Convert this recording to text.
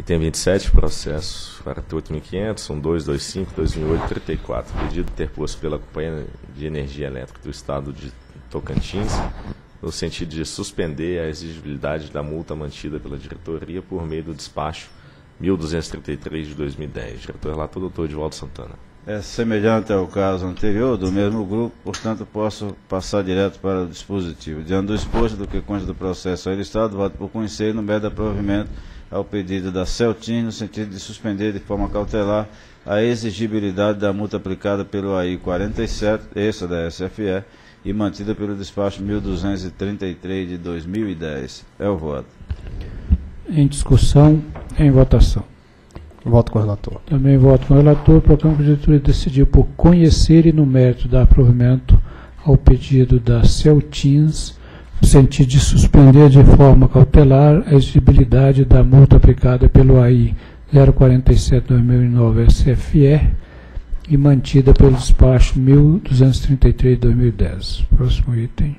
Item 27, processo 48.500, são 225, 2008, 34. Pedido interposto pela Companhia de Energia Elétrica do Estado de Tocantins, no sentido de suspender a exigibilidade da multa mantida pela diretoria por meio do despacho 1233 de 2010. Diretor relator, doutor Edvaldo Santana. É semelhante ao caso anterior, do mesmo grupo, portanto, posso passar direto para o dispositivo. Diante do exposto do que consta do processo ao Estado, voto por conhecer no mérito aprovimento ao pedido da Celtin, no sentido de suspender de forma cautelar a exigibilidade da multa aplicada pelo AI 47, essa da SFE, e mantida pelo despacho 1233 de 2010. É o voto. Em discussão, em votação. Voto com o relator. Também voto com o relator. Proclamo que a diretoria decidiu por conhecer e no mérito dar provimento ao pedido da Celtins no sentido de suspender de forma cautelar a exigibilidade da multa aplicada pelo AI 047-2009 SFE e mantida pelo despacho 1233-2010. Próximo item.